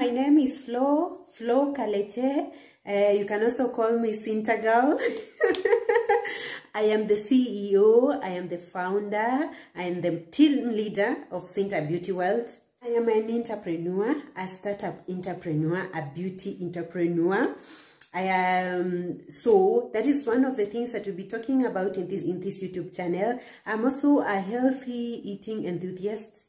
My name is Flo, Flo Kaleche. Uh, you can also call me Cinta Girl. I am the CEO, I am the founder, I am the team leader of Cinta Beauty World. I am an entrepreneur, a startup entrepreneur, a beauty entrepreneur. I am so that is one of the things that we'll be talking about in this in this YouTube channel. I'm also a healthy eating enthusiast,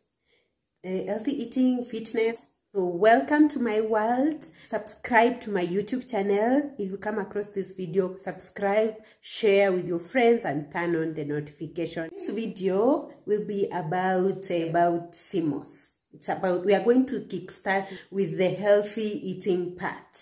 uh, healthy eating, fitness. So welcome to my world. Subscribe to my YouTube channel. If you come across this video, subscribe, share with your friends and turn on the notification. This video will be about about seamoss. It's about we are going to kickstart with the healthy eating part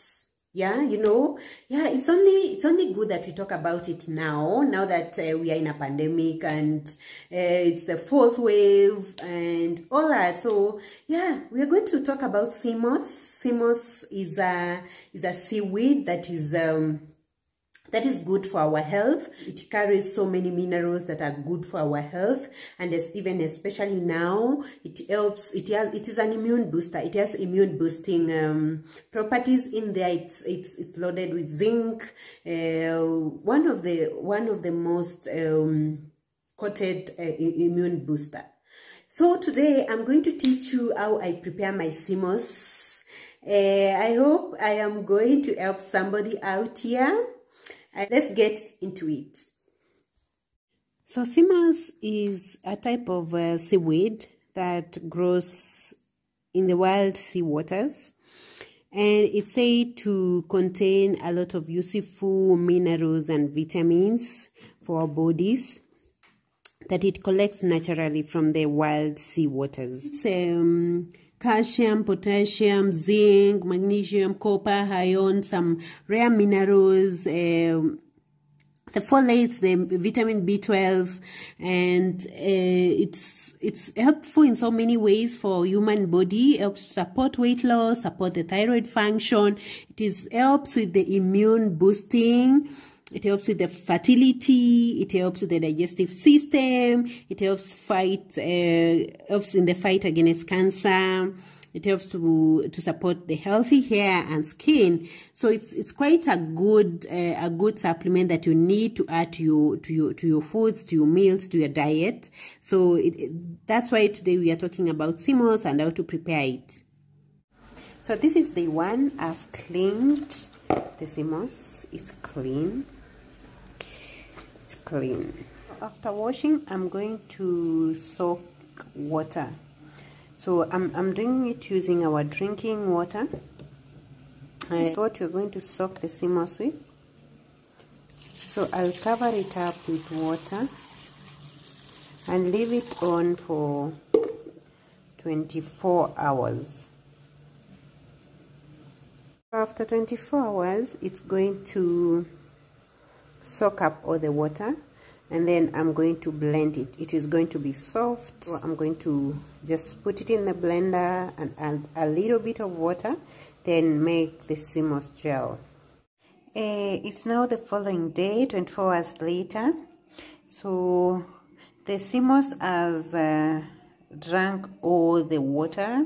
yeah you know? Yeah it's only it's only good that we talk about it now now that uh, we are in a pandemic and uh, it's the fourth wave and all that. So yeah we are going to talk about seamoss seamoss is a is a seaweed that is um that is good for our health. It carries so many minerals that are good for our health. And as even especially now it helps it has it is an immune booster. It has immune boosting um, properties in there. It's it's it's loaded with zinc. Uh, one of the one of the most um, coated uh, immune booster. So today i'm going to teach you how i prepare my seamoss uh, i hope i am going to help somebody out here uh, let's get into it. So seamoss is a type of uh, seaweed that grows in the wild sea waters and it's said to contain a lot of useful minerals and vitamins for our bodies that it collects naturally from the wild sea waters. It's, um, calcium, potassium, zinc, magnesium, copper, iron, some rare minerals, um, the folate, the vitamin B12, and uh, it's it's helpful in so many ways for human body. It helps support weight loss, support the thyroid function. It is helps with the immune boosting. It helps with the fertility. It helps with the digestive system. It helps fight, uh, helps in the fight against cancer. It helps to to support the healthy hair and skin. So it's it's quite a good uh, a good supplement that you need to add to your to your to your foods, to your meals, to your diet. So it, it, that's why today we are talking about seamoss and how to prepare it. So this is the one I've cleaned the seamoss. It's clean clean. After washing, I'm going to soak water. So I'm, I'm doing it using our drinking water. That's what you're going to soak the seamoss with. So I'll cover it up with water and leave it on for 24 hours. After 24 hours, it's going to soak up all the water and then I'm going to blend it. It is going to be soft. So I'm going to just put it in the blender and add a little bit of water then make the seamoss gel. Uh, it's now the following day 24 hours later. So the seamoss has uh, drank all the water.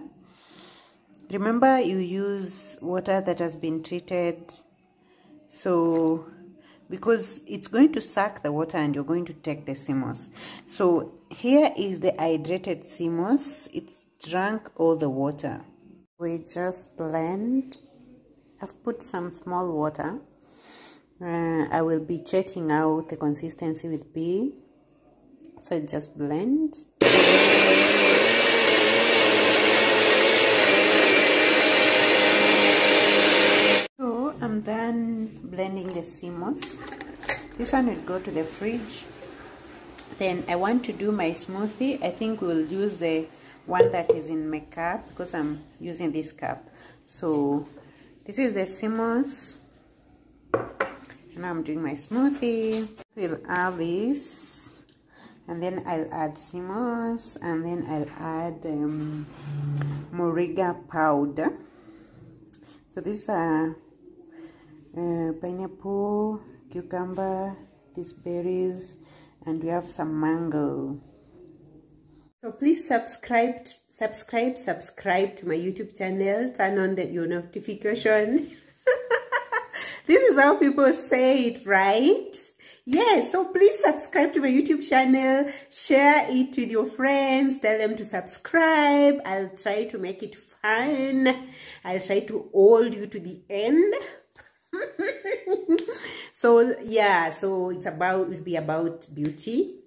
Remember you use water that has been treated so because it's going to suck the water and you're going to take the seamoss. So here is the hydrated seamoss. It's drank all the water. We just blend. I've put some small water. Uh, I will be checking out the consistency with B. So just blend. I'm done blending. This one will go to the fridge. Then I want to do my smoothie. I think we'll use the one that is in my cup because I'm using this cup. So this is the seamoss. Now I'm doing my smoothie. We'll add this. And then I'll add seamoss. And then I'll add um, Moringa powder. So these are uh, pineapple, cucumber, these berries, and we have some mango. So please subscribe, subscribe, subscribe to my YouTube channel. Turn on the, your notification. this is how people say it, right? Yes, so please subscribe to my YouTube channel. Share it with your friends. Tell them to subscribe. I'll try to make it fun. I'll try to hold you to the end. So yeah, so it's about, it'll be about beauty.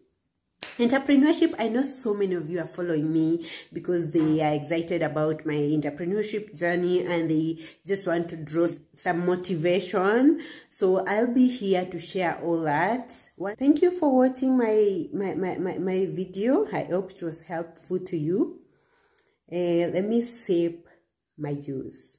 Entrepreneurship i know so many of you are following me because they are excited about my entrepreneurship journey and they just want to draw some motivation. So i'll be here to share all that. Well, thank you for watching my my, my my my video. I hope it was helpful to you. Uh, let me sip my juice